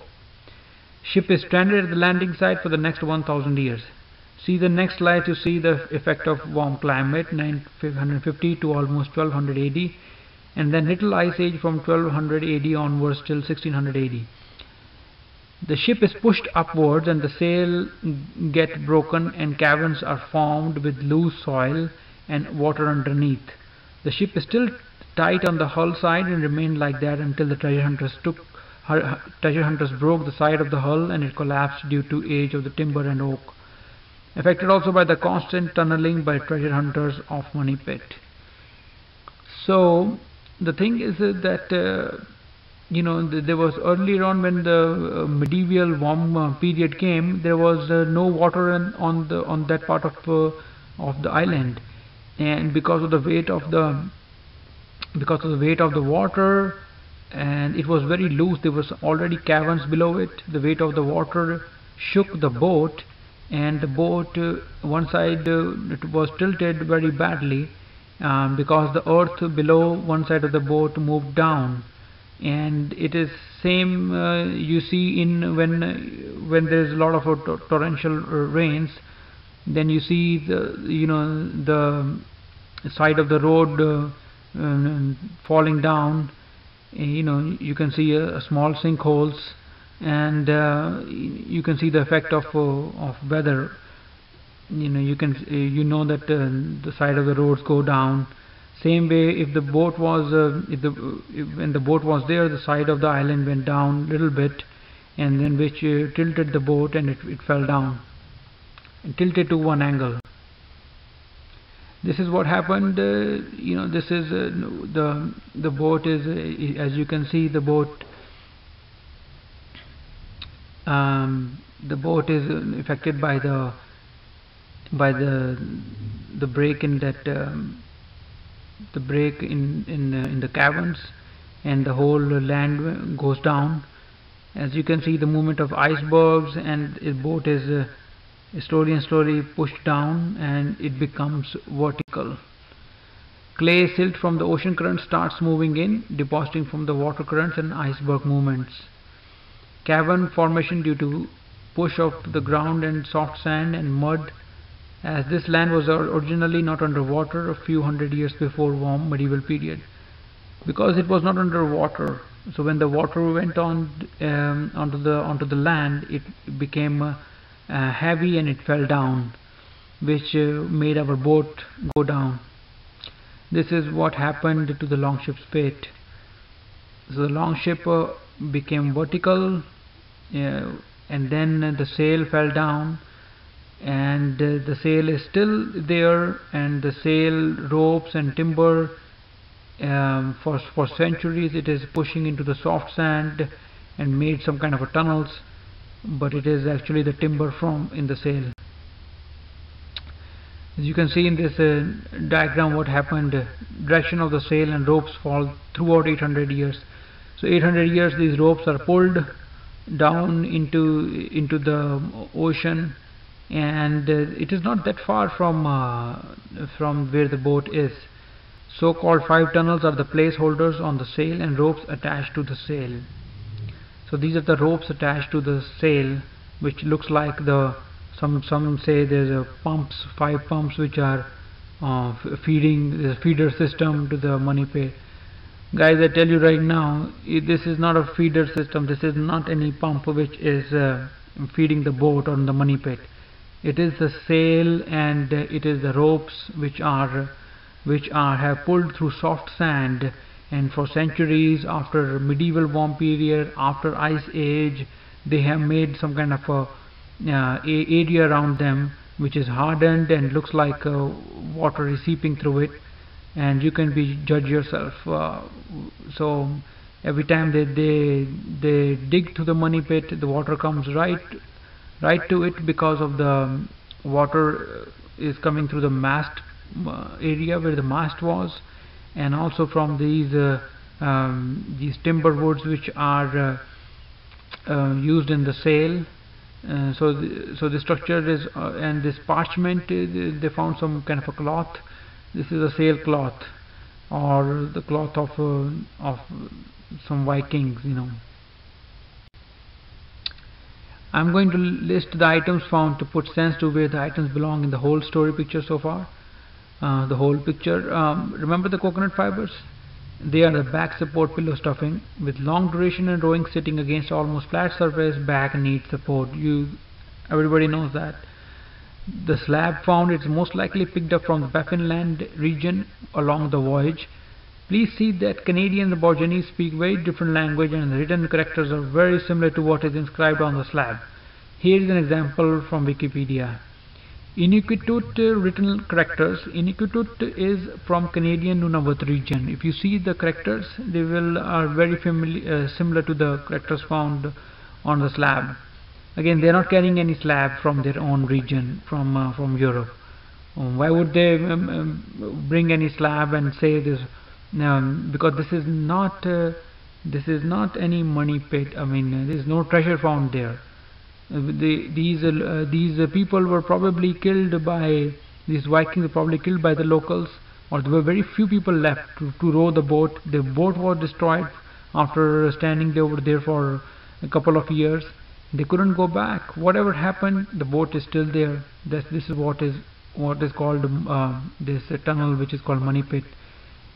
Ship is stranded at the landing site for the next 1000 years. See the next slide to see the effect of warm climate 950 to almost 1200 AD and then little ice age from 1200 AD onwards till 1600 AD. The ship is pushed upwards and the sail get broken and caverns are formed with loose soil and water underneath. The ship is still tight on the hull side and remained like that until the treasure hunters took treasure hunters broke the side of the hull and it collapsed due to age of the timber and oak. Affected also by the constant tunneling by treasure hunters of Money Pit. So the thing is that uh, you know th there was earlier on when the uh, medieval warm uh, period came there was uh, no water on the on that part of of the island. And because of the weight of the because of the weight of the water and it was very loose there was already caverns below it the weight of the water shook the boat and the boat uh, one side uh, it was tilted very badly um, because the earth below one side of the boat moved down and it is same uh, you see in when uh, when there is a lot of uh, torrential rains then you see the you know the side of the road uh, uh, falling down. You know you can see small sinkholes and uh, you can see the effect of of weather. You know you can you know that the side of the roads go down same way if the boat was uh, if the when the boat was there the side of the island went down a little bit and then which uh, tilted the boat and it, it fell down. And tilted to one angle. This is what happened uh, you know this is uh, the the boat is uh, as you can see the boat um, the boat is uh, affected by the by the the break in that um, the break in in uh, in the caverns and the whole land goes down. As you can see the movement of icebergs and the boat is uh, slowly and slowly pushed down and it becomes vertical. Clay silt from the ocean current starts moving in depositing from the water currents and iceberg movements. Cavern formation due to push of the ground and soft sand and mud as this land was originally not under water a few hundred years before warm medieval period. Because it was not under water so when the water went on um, onto the onto the land it became uh, uh, heavy and it fell down which uh, made our boat go down. This is what happened to the longship's fate. So the longship uh, became vertical uh, and then the sail fell down and uh, the sail is still there and the sail ropes and timber um, for for centuries it is pushing into the soft sand and made some kind of a tunnels but it is actually the timber from in the sail. As you can see in this uh, diagram what happened direction of the sail and ropes fall throughout 800 years. So 800 years these ropes are pulled down into into the ocean and uh, it is not that far from uh, from where the boat is. So-called five tunnels are the placeholders on the sail and ropes attached to the sail. So these are the ropes attached to the sail which looks like the some some say there's a pumps five pumps which are uh, feeding the feeder system to the money pit guys I tell you right now this is not a feeder system. This is not any pump which is uh, feeding the boat on the money pit it is the sail and it is the ropes which are which are have pulled through soft sand. And for centuries after medieval warm period after ice age they have made some kind of a, uh, area around them which is hardened and looks like uh, water is seeping through it. And you can be judge yourself uh, so every time they, they they dig to the money pit the water comes right right to it because of the water is coming through the mast uh, area where the mast was. And also from these uh, um, these timber woods which are uh, uh used in the sail uh, so the, so the structure is uh, and this parchment they found some kind of a cloth. This is a sail cloth or the cloth of of some Vikings you know I'm going to list the items found to put sense to where the items belong in the whole story picture so far. Uh, the whole picture. Um, remember the coconut fibers? They are the back support pillow stuffing with long duration and rowing sitting against almost flat surface back needs support. You, everybody knows that. The slab found is most likely picked up from the Baffinland region along the voyage. Please see that Canadian Aborigines speak very different language and the written characters are very similar to what is inscribed on the slab. Here is an example from Wikipedia. Inuktitut written characters. Inuktitut is from Canadian Nunavut region. If you see the characters, they will are very familiar, uh, similar to the characters found on the slab. Again, they are not carrying any slab from their own region, from uh, from Europe. Um, why would they um, um, bring any slab and say this? Um, because this is not uh, this is not any money pit. I mean, there is no treasure found there. Uh, the, these uh, these people were probably killed by these Vikings were probably killed by the locals or there were very few people left to, to row the boat the boat was destroyed after standing over there for a couple of years they couldn't go back whatever happened the boat is still there this, this is what is what is called uh, this uh, tunnel which is called money pit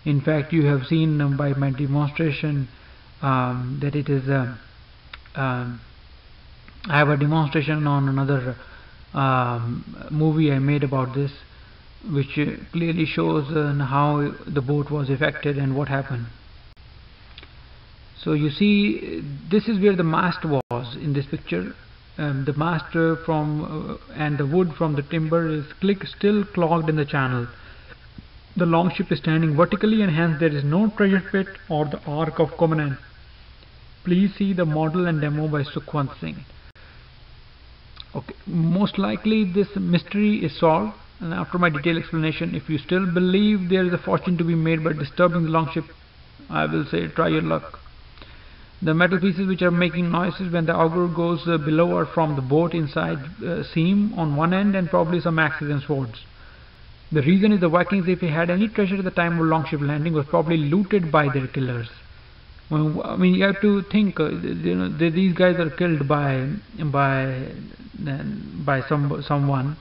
in fact you have seen um, by my demonstration um, that it is uh, um, I have a demonstration on another um, movie I made about this which uh, clearly shows uh, how the boat was affected and what happened. So you see this is where the mast was in this picture. Um, the mast from uh, and the wood from the timber is click still clogged in the channel the long ship is standing vertically and hence there is no treasure pit or the Ark of Covenant. Please see the model and demo by Sukhwant Singh. Okay most likely this mystery is solved and after my detailed explanation if you still believe there is a fortune to be made by disturbing the long ship I will say try your luck. The metal pieces which are making noises when the auger goes uh, below are from the boat inside uh, seam on one end and probably some axes and swords the reason is the Vikings if they had any treasure at the time of longship landing was probably looted by their killers I mean, you have to think. Uh, you know, these guys are killed by by by some someone,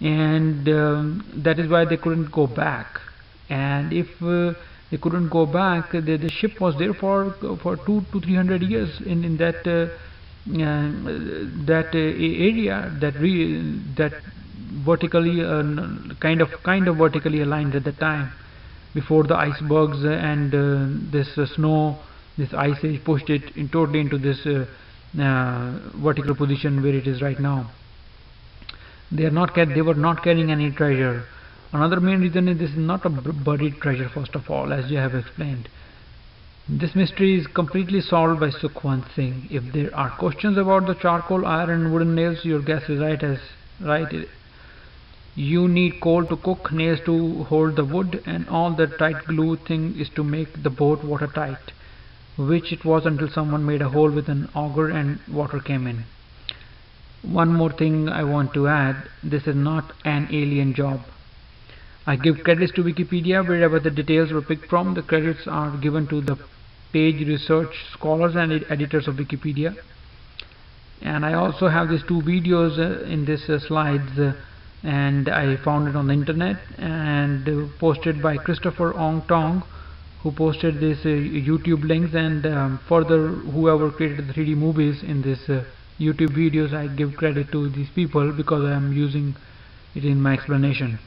and um, that is why they couldn't go back. And if uh, they couldn't go back, the, the ship was there for for two to three hundred years in in that uh, uh that uh, area that re that vertically uh, kind of kind of vertically aligned at the time before the icebergs and this snow this ice age pushed it in totally into this uh, uh, vertical position where it is right now they are not they were not carrying any treasure another main reason is this is not a buried treasure first of all as you have explained this mystery is completely solved by Sukhwant Singh. If there are questions about the charcoal, iron and wooden nails, your guess is right as right. You need coal to cook, nails to hold the wood and all the tight glue thing is to make the boat watertight which it was until someone made a hole with an auger and water came in. One more thing I want to add, this is not an alien job. I give credits to Wikipedia wherever the details were picked from. The credits are given to the page research scholars and ed editors of Wikipedia. And I also have these two videos uh, in this uh, slides uh, and I found it on the internet and posted by Christopher Ong Tong who posted these uh, YouTube links and um, further whoever created the 3D movies in this uh, YouTube videos I give credit to these people because I am using it in my explanation